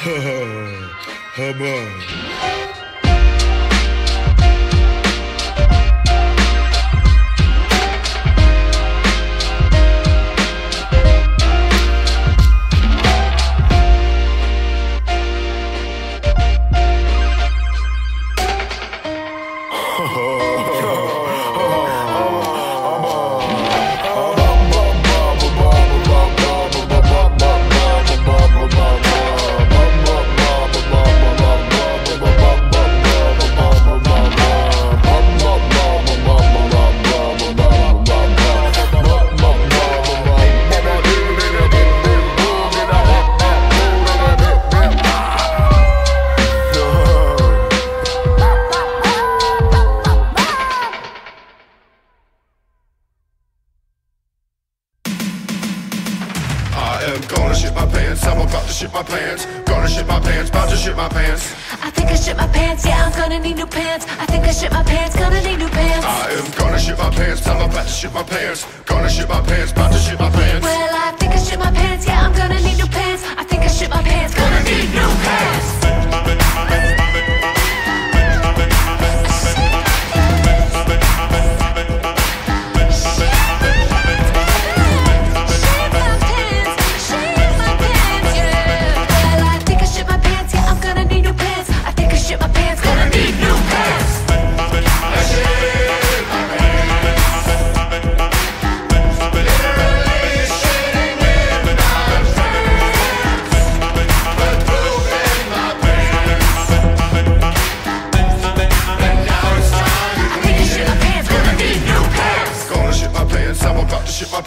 Come on. Think I shit my pants, yeah, I'm gonna need new pants. I think I shit my pants, gonna need new pants. I am gonna shit my pants. I'm about to shit my pants. Gonna shit my pants. About to shit my pants. Well, I think I shit my pants, yeah, I'm gonna need new pants. I think I shit my pants, gonna need new pants.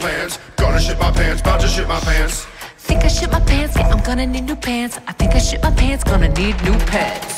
Pants. Gonna shit my pants. About to shit my pants. Think I shit my pants, yeah, I'm gonna need new pants. I think I shit my pants, gonna need new pants.